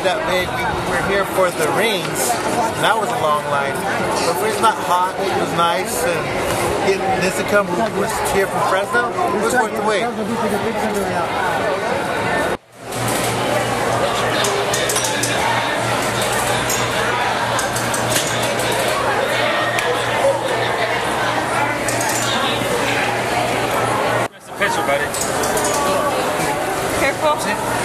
that big. We were here for the rings, and that was a long line. But if it's not hot, it was nice, and getting this to come was here from Fresno, it was worth the wait. Picture, buddy. Careful.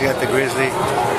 got the grizzly.